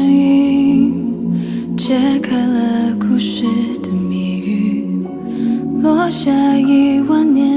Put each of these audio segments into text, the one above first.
声音解开了故事的谜语落下一万年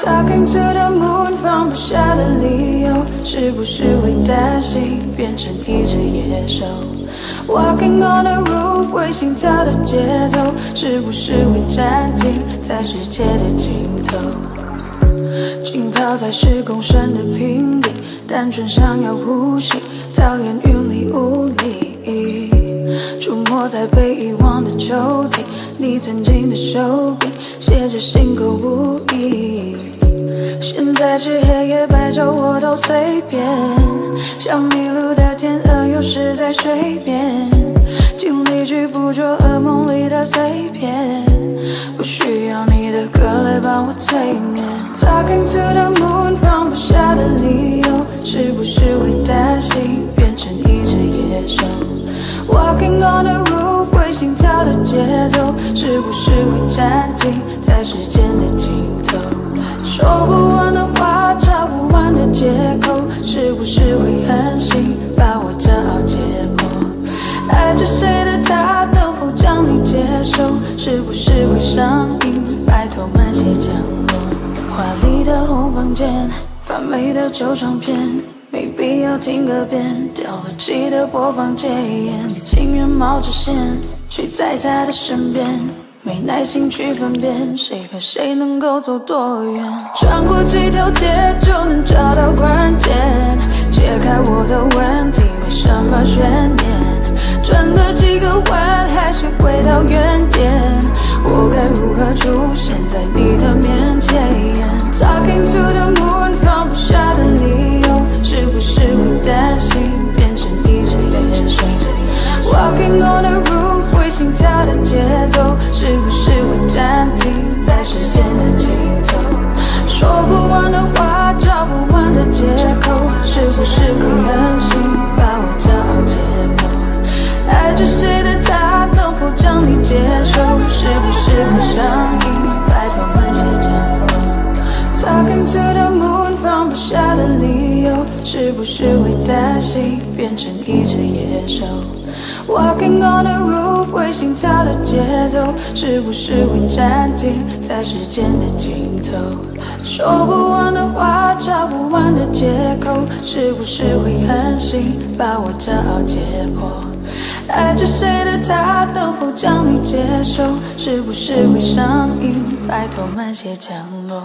talking to the moon，放不下的理由，是不是会担心变成一只野兽？Walking on the roof，会心跳的节奏，是不是会暂停在世界的尽头？浸泡在十公升的瓶底，单纯想要呼吸，讨厌云里雾里。出没在被遗忘的抽屉你曾经的手笔写着心口不一现在是黑夜白昼我都随便像迷路的天鹅游失在水面尽力去捕捉噩梦里的碎片不需要你的歌来帮我催眠 talking to the moon 放不下的理由是不是会担心变成一只野兽？Walking on the roof，会心跳的节奏，是不是会暂停在时间的尽头？说不完的话，找不完的借口，是不是会狠心把我骄傲解剖？爱着谁的她能否将你接受？是不是会上瘾？拜托，慢些降落。华丽的红房间，发霉的旧唱片。没必要听个遍，掉了漆的播放戒烟，情愿冒着险，去在他的身边，没耐心去分辨，谁和谁能够走多远，穿过几条街就能找到关键，解开我的问题没什么悬念，转了几个弯还是回到原点，我该如何出现在你的面前？Talking to the moon。心变成一只野兽 walking on the roof 为心跳的节奏是不是会暂停在时间的尽头说不完的话找不完的借口是不是会狠心把我骄傲解剖爱着谁的她能否将你接受是不是会上瘾拜托慢些降落。Talking to 是不是会担心变成一只野兽？Walking on the roof，为心跳的节奏。是不是会暂停在时间的尽头？说不完的话，找不完的借口。是不是会狠心把我骄傲解剖？爱着谁的他，能否将你接受？是不是会上瘾？拜托慢些降落。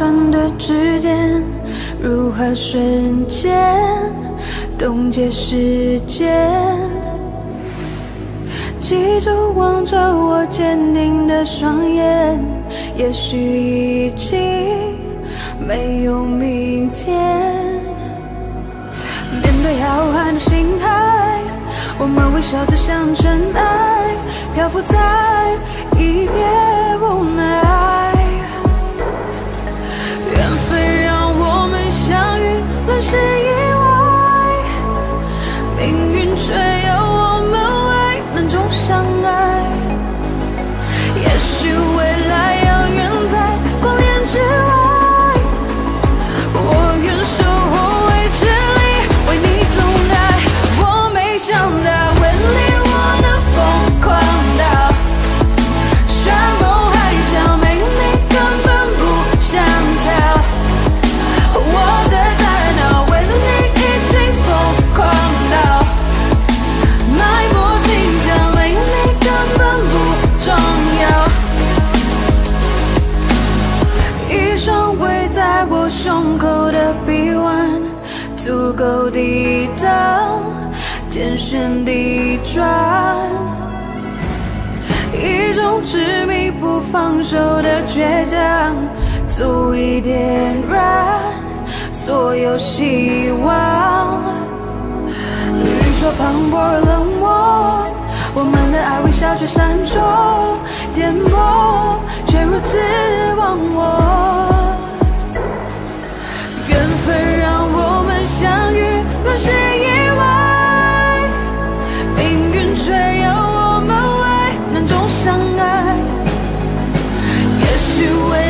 穿的指尖，如何瞬间冻结时间？记住望着我坚定的双眼，也许已经没有明天。面对浩瀚的星海，我们微笑着像尘埃，漂浮在一片无奈。是意外命运却旋地转一种执迷不放手的倔强足以点燃所有希望宇宙磅礴而冷漠我们的爱微小却闪烁颠簸却如此忘我缘分让我们相遇乱世以 situation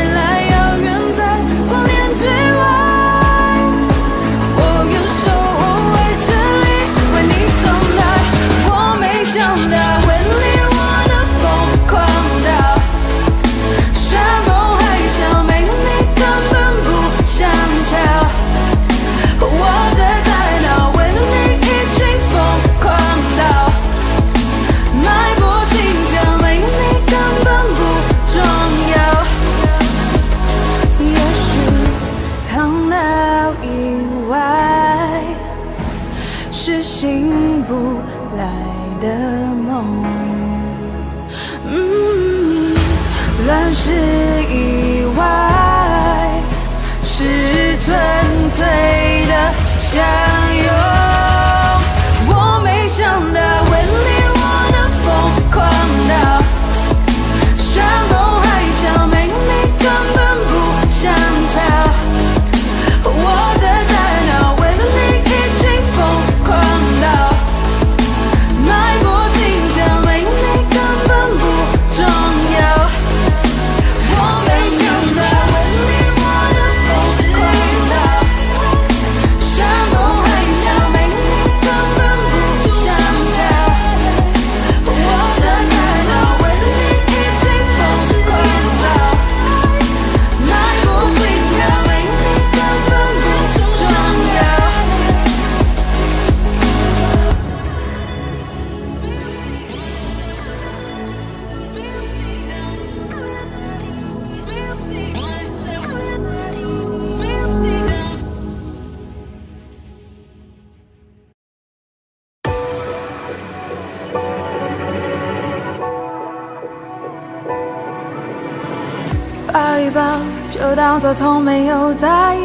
就当作从没有在一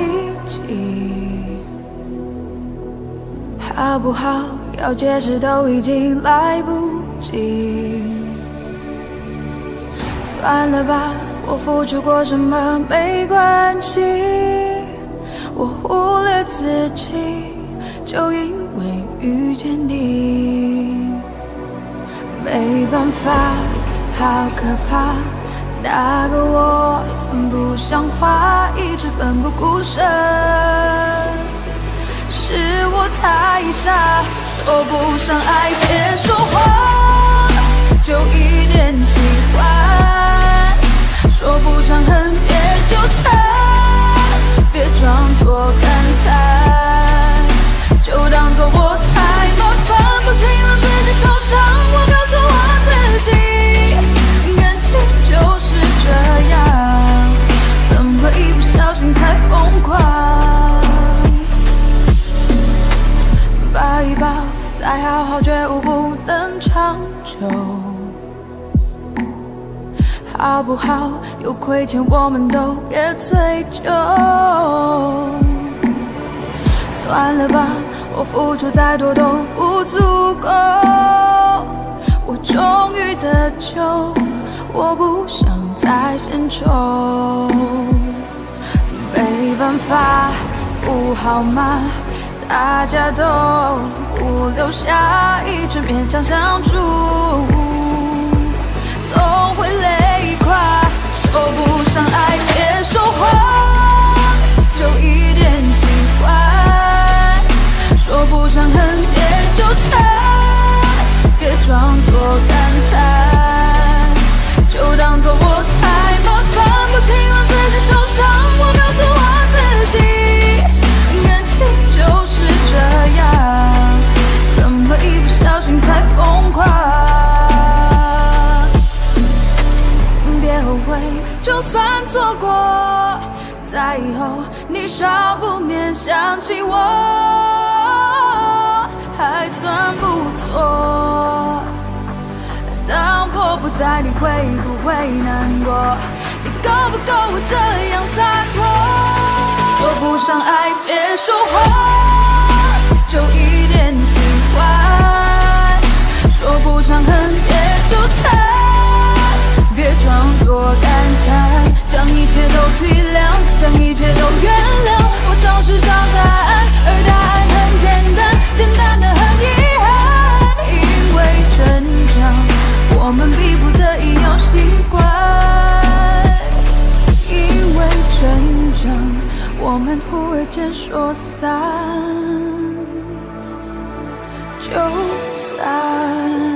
起，好不好？要解释都已经来不及。算了吧，我付出过什么没关系，我忽略自己，就因为遇见你，没办法，好可怕。那个我不像话，一直奋不顾身，是我太傻，说不上爱别说谎，就一点喜欢，说不上恨别纠缠，别装作感叹，就当作我太麻烦，不停让自己受伤，我告这样，怎么一不小心太疯狂？抱一抱，再好好觉悟不能长久，好不好？有亏欠我们都别追究。算了吧，我付出再多都不足够。我终于得救，我不想再献丑。没办法，不好吗？大家都不留下，一直勉强相处，总会累垮。说不上爱，别说谎，就一点喜欢。说不上恨，别纠缠，别装作感叹，就算错过，在以后你少不免想起我，还算不错。当我不在，你会不会难过？你够不够我这样洒脱？说不上爱，别说谎，就一点喜欢。说不上恨，别纠缠，多感叹，将一切都体谅，将一切都原谅。我找是找答案，而答案很简单，简单的很遗憾。因为成长，我们逼不得已要习惯。因为成长，我们忽而间说散就散。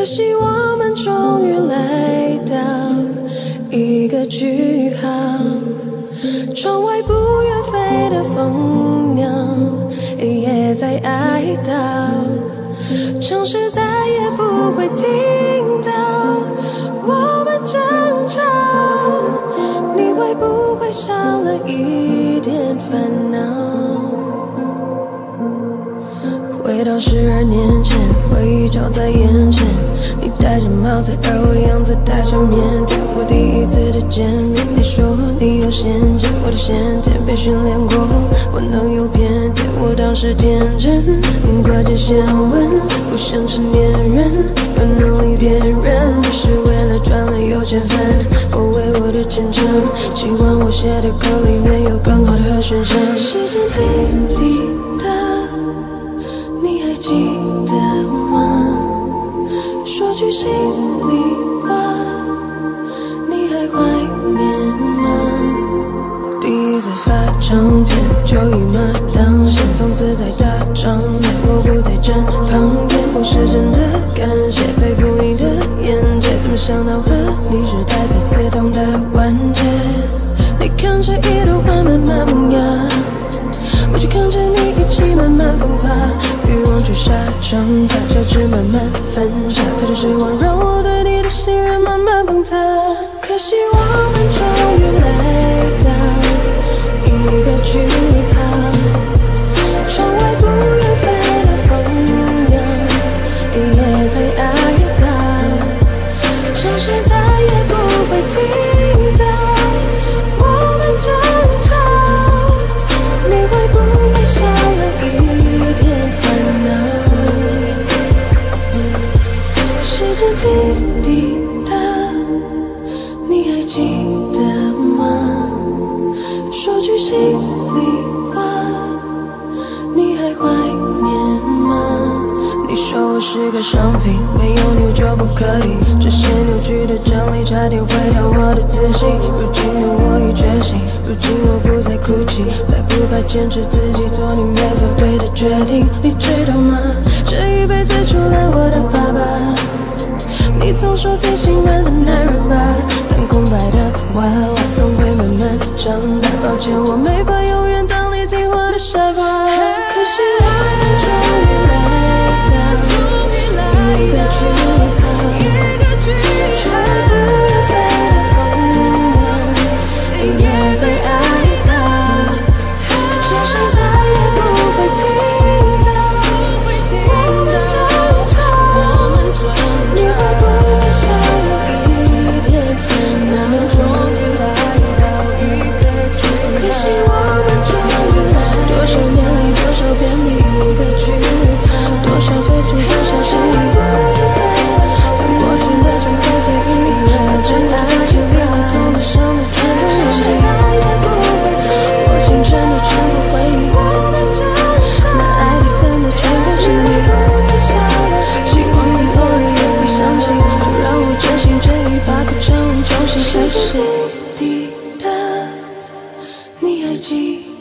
可惜我们终于来到一个句号。窗外不远飞的蜂鸟，也在哀悼。城市再也不会听到我们争吵，你会不会少了一点烦恼？回到十二年前，回忆就在眼前。戴着帽子，而我样子带着腼腆。我第一次的见面，你说你有先见，我的先天被训练过，我能有偏见。我当时天真，挂着线纹，不像成年人，有能力骗人，只是为了赚了有钱分。我为我的前程，希望我写的歌里面有更好的和弦声。时间滴滴心里话，你还怀念吗？第一次发唱片就一马当先，从此在大场面，我不在站旁边。我是真的感谢佩服你的眼界，怎么想到和你是待在刺痛的完结？你看着一朵花慢慢萌芽。我就看着你一起慢慢风发，欲望就沙长大，交织慢慢分叉，太多失望让我对你的信任慢慢商品，没有你我就不可以。这些扭曲的真理差点毁掉我的自信。如今的我已觉醒，如今我不再哭泣，再不怕坚持自己做你没做对的决定。你知道吗？这一辈子除了我的爸爸，你总说最信任的男人吧。但空白的娃娃总会慢慢长大。抱歉，我没法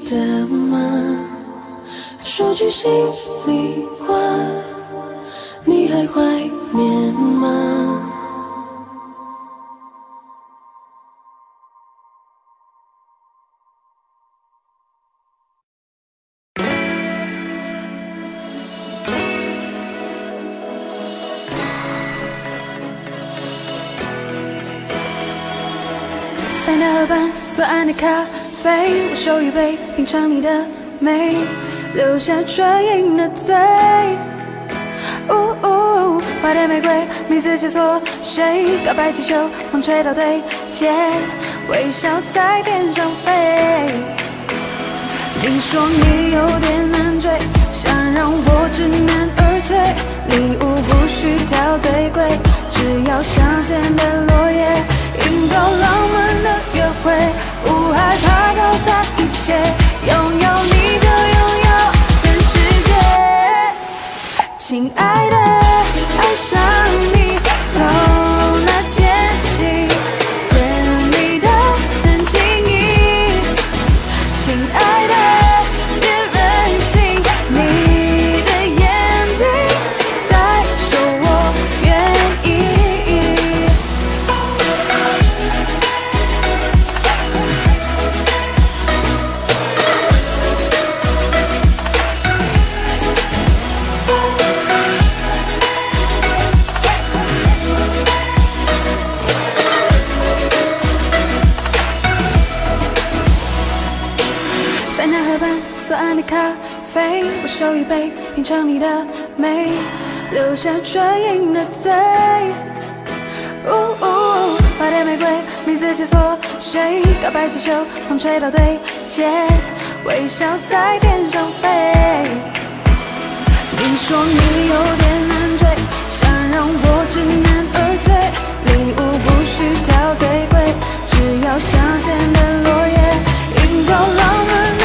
记得吗？说句心里话，你还怀念吗？塞纳河畔左岸的咖啡，我手一杯，品尝你的美，留下唇印的嘴。呜呜，花店玫瑰，名字写错谁？告白气球，风吹到对街，微笑在天上飞。你说你有点难追，想让我知难而退。礼物不需挑最贵，只要香榭的落叶，营造浪漫的约会，不害怕搞砸一切，拥有你就拥有全世界。亲爱的，爱下唇印的嘴。花店玫瑰，名字写错谁？告白气球，风吹到对街，微笑在天上飞。你说你有点难追，想让我知难而退，礼物不需挑最贵，只要香榭的落叶，营造浪漫的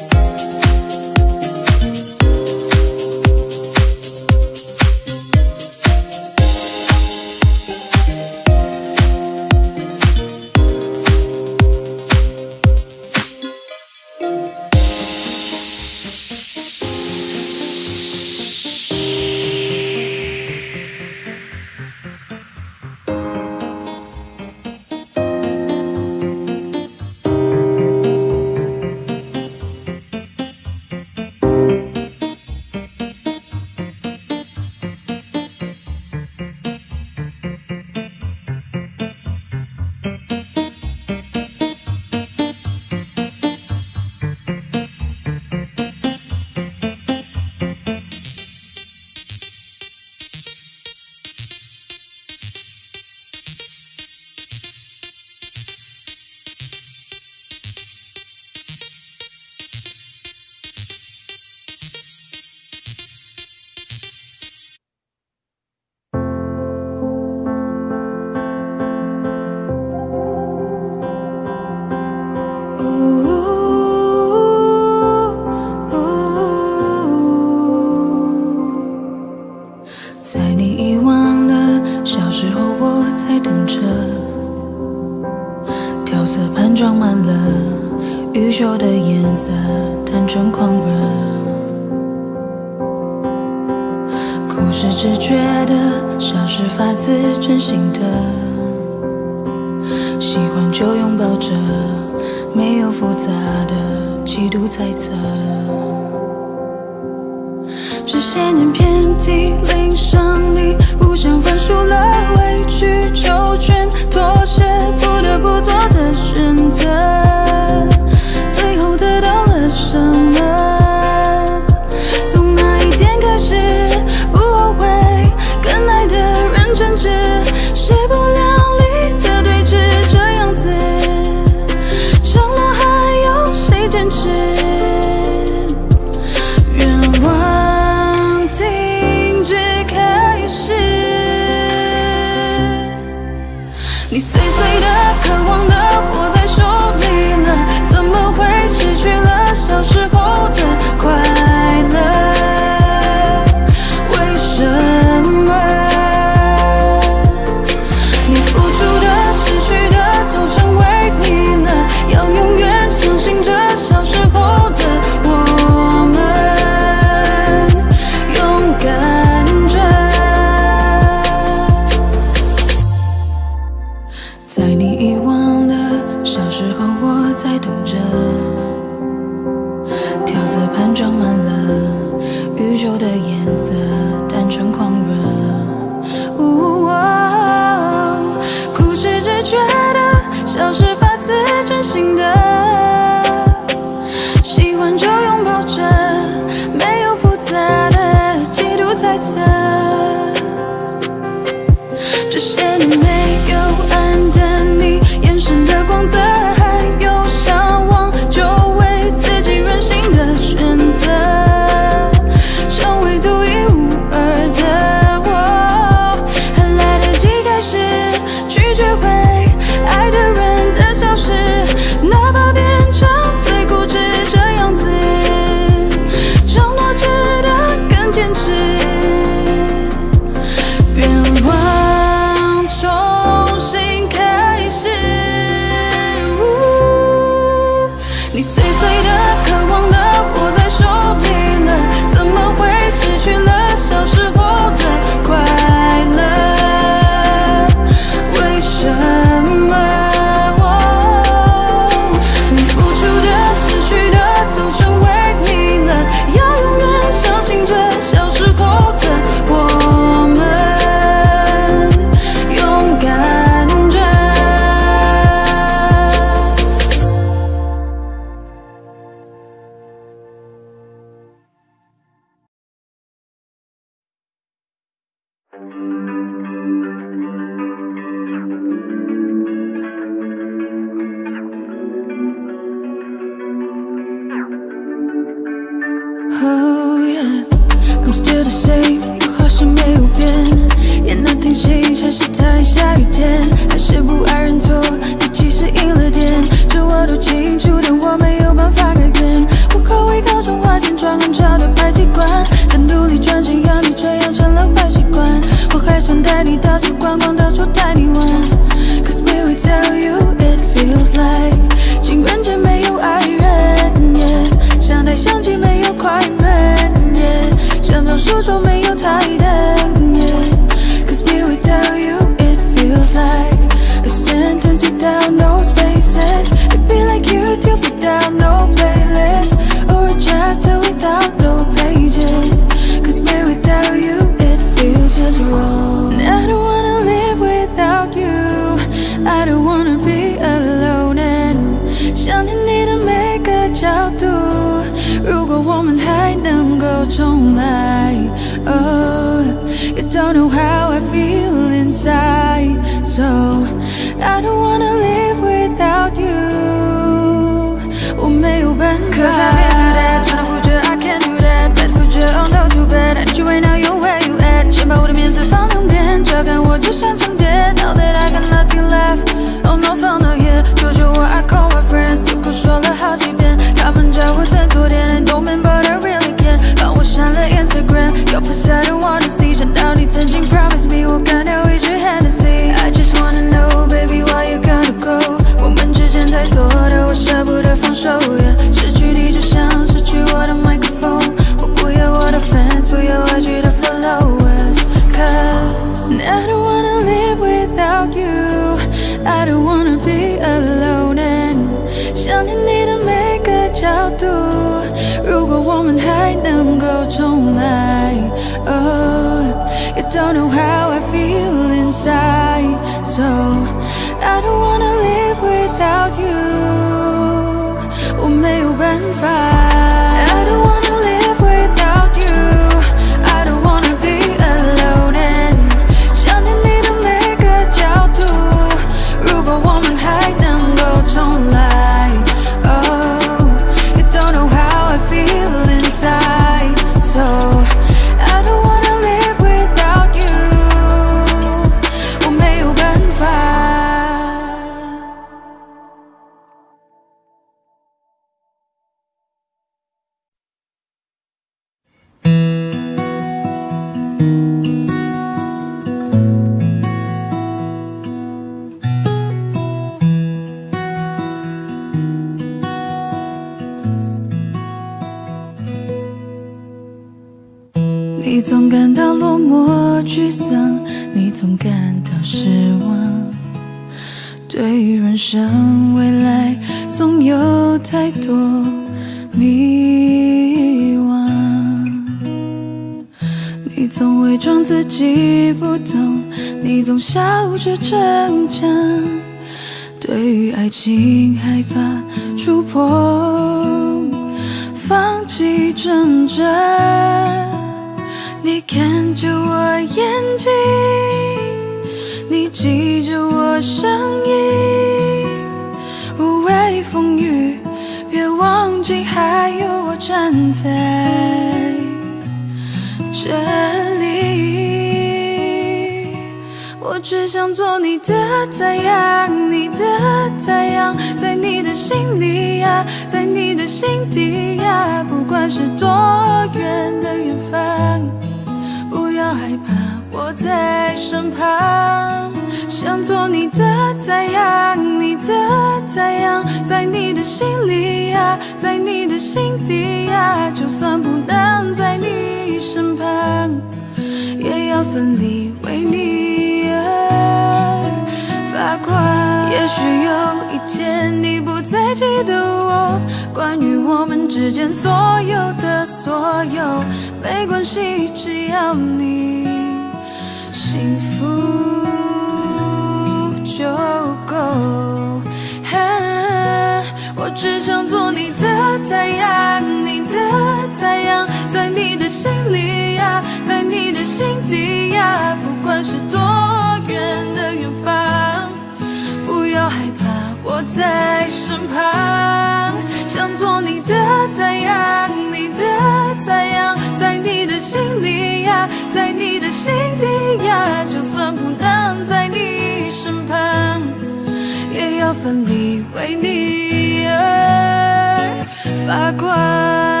要奋力为你而发光。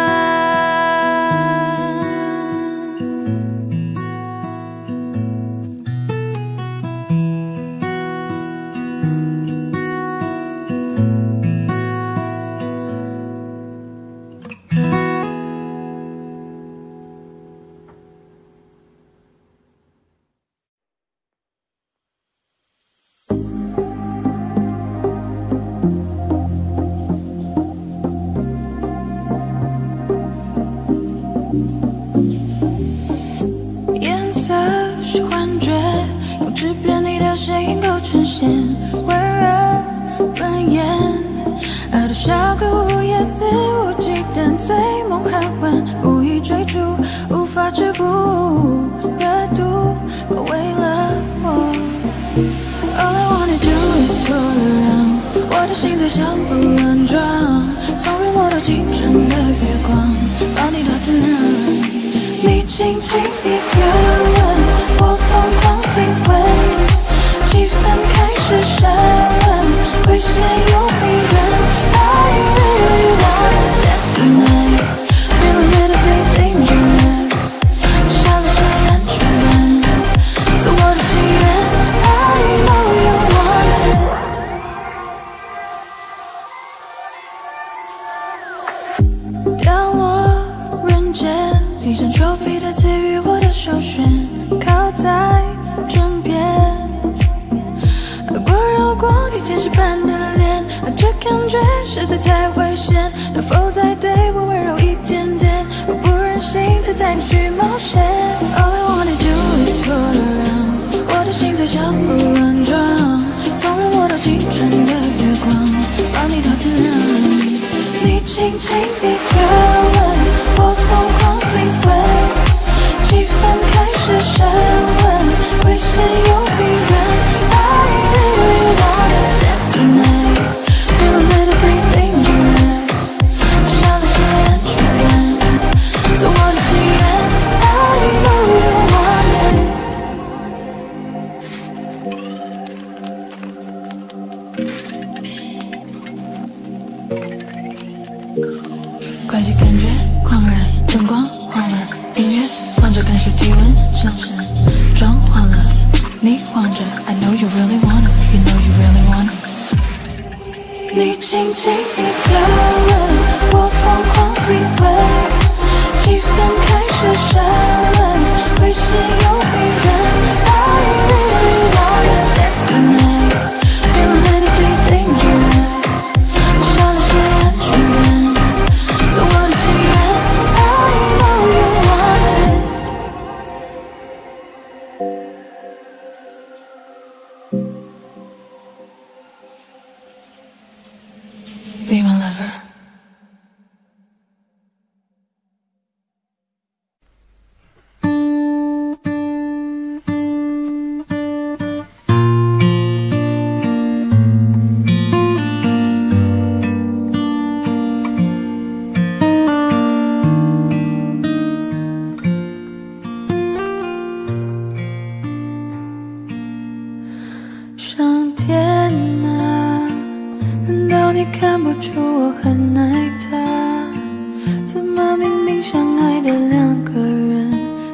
怎么明明相爱的两个人，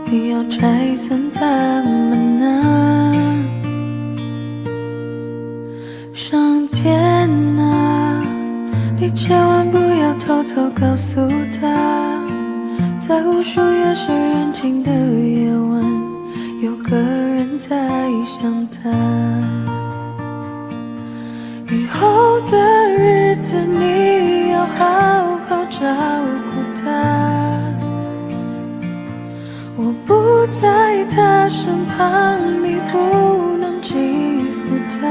你要拆散他们呢？上天啊，你千万不要偷偷告诉他，在无数夜深人静的夜晚，有个人在想他。以后的日子，你要好好照顾。在他身旁，你不能欺负他，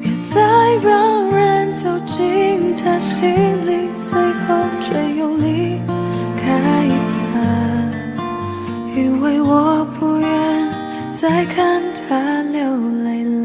别再让人走进他心里，最后却又离开他，因为我不愿再看他流泪了。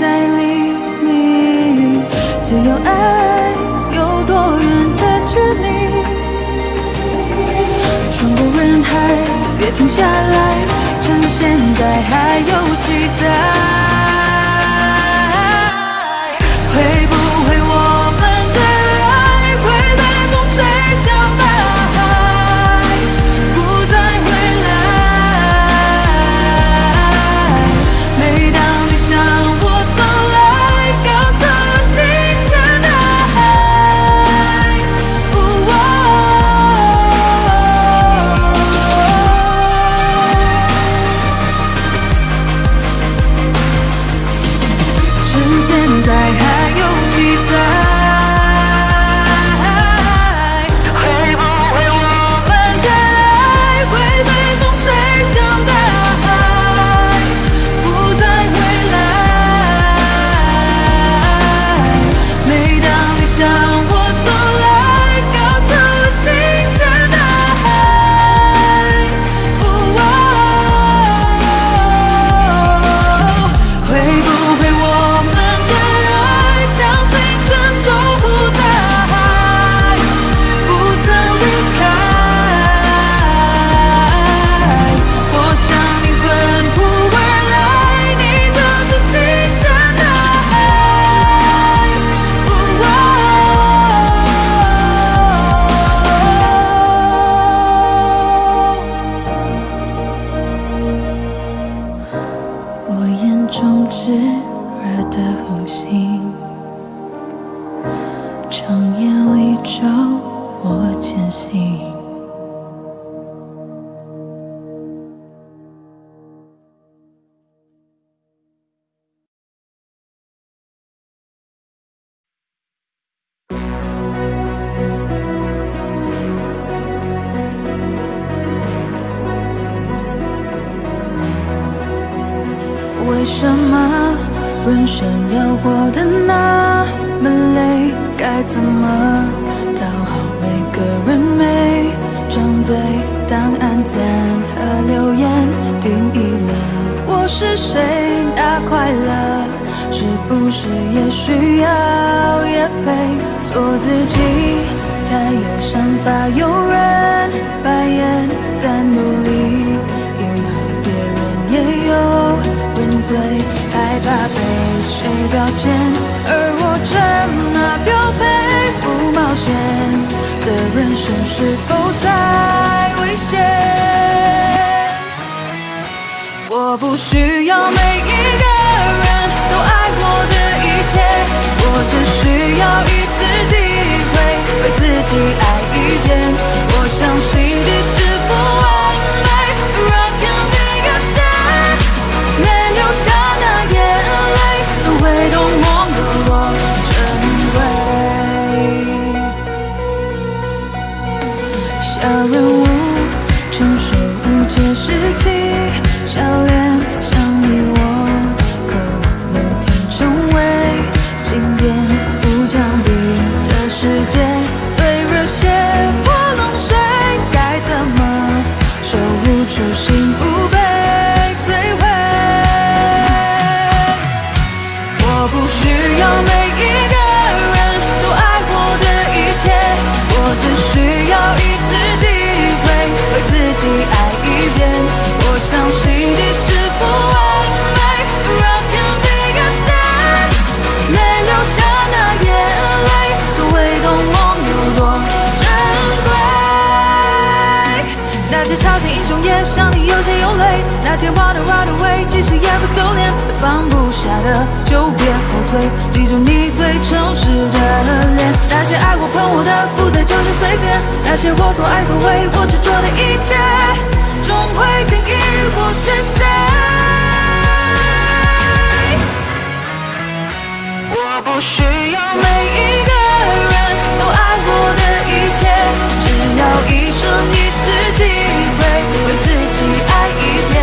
在黎明，只有爱有多远的距离，穿过人海，别停下来，趁现在还有期待。那天 wanna run away，其实也不丢脸。放不下的就别后退，记住你最诚实的脸。那些爱我捧我的，不再纠结随便。那些我所爱所为，我执着的一切，终会定义我是谁。我不需要每一个。爱我的一切只要一生一次机会为自己爱一遍。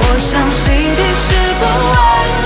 我相信即使不爱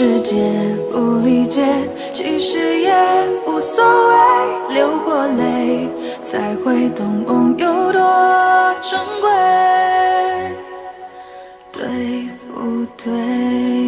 世界不理解其实也无所谓流过泪才会懂梦有多珍贵。对不对？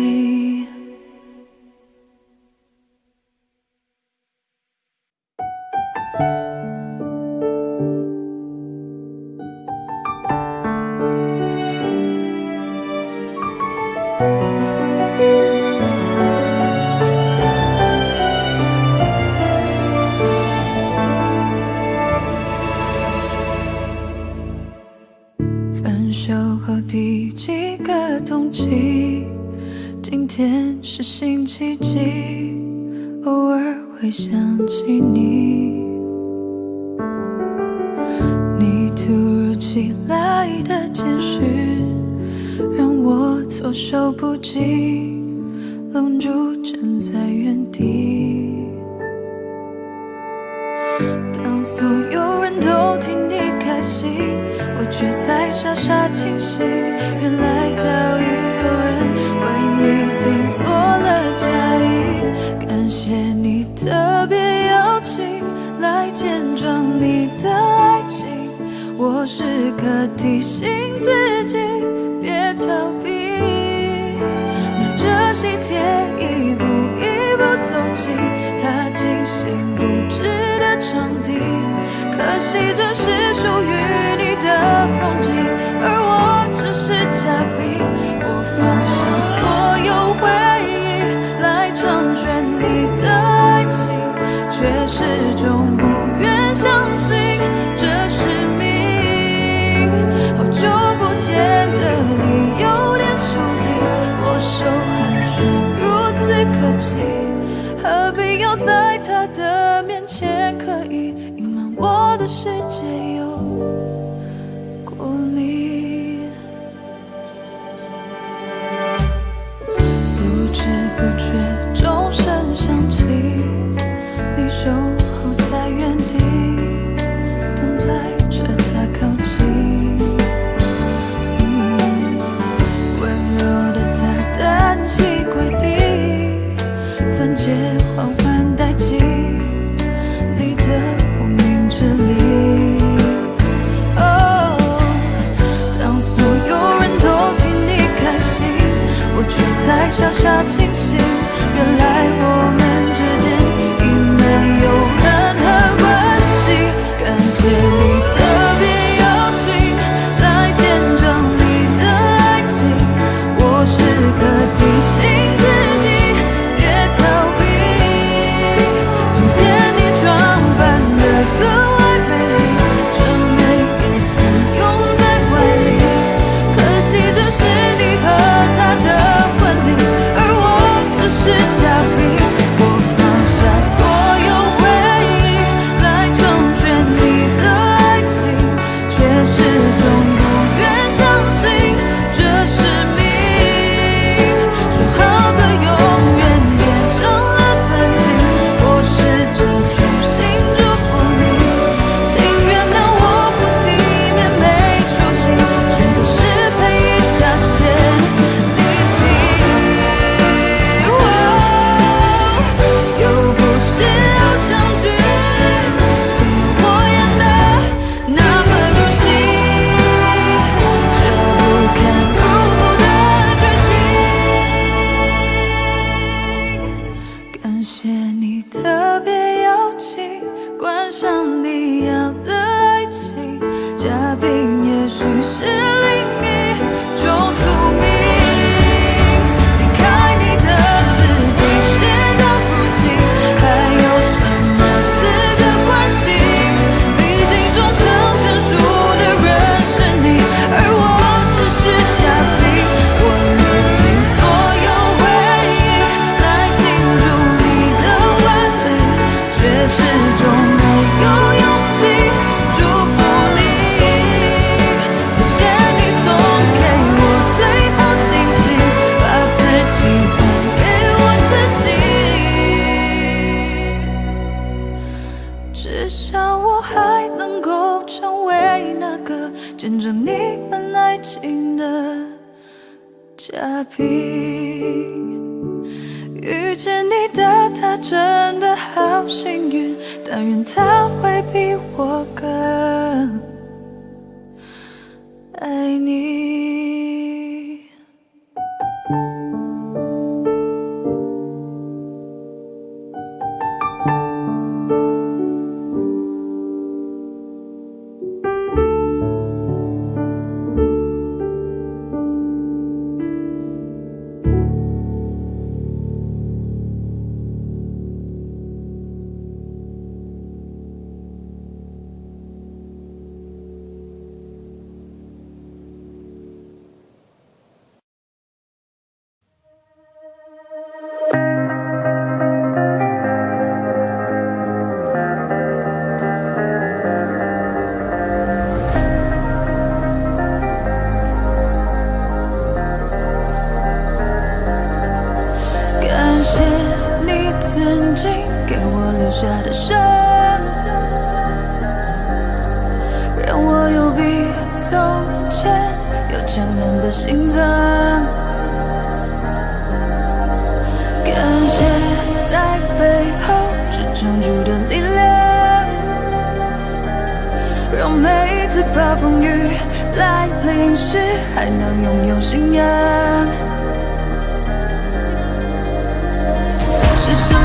的世界有下的伤让我有比从前要强韧的心脏。感谢在背后支撑住的力量让每一次暴风雨来临时还能拥有信仰。是什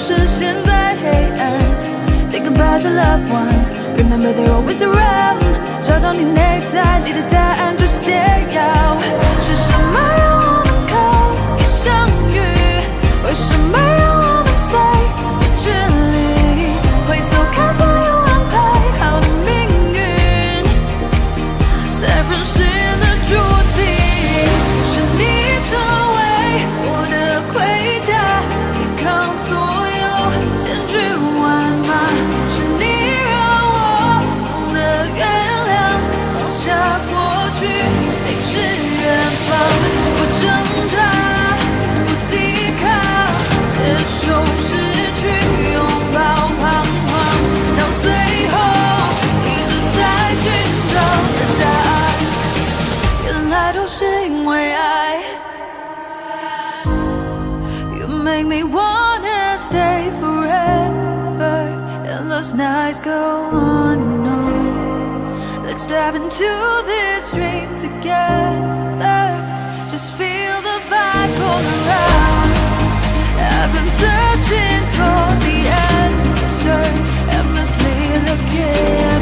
深陷在黑暗，Think about your loved ones, remember they're always around。找到你内在你的答案就是解药。是什么让我们可以相遇？为什么让我们在一距离？会走开所有？me wanna stay forever. And those nights go on and on. Let's dive into this dream together. Just feel the vibe all around. I've been searching for the answer. Endlessly looking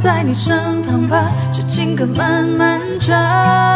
在你身旁把这情歌慢慢唱。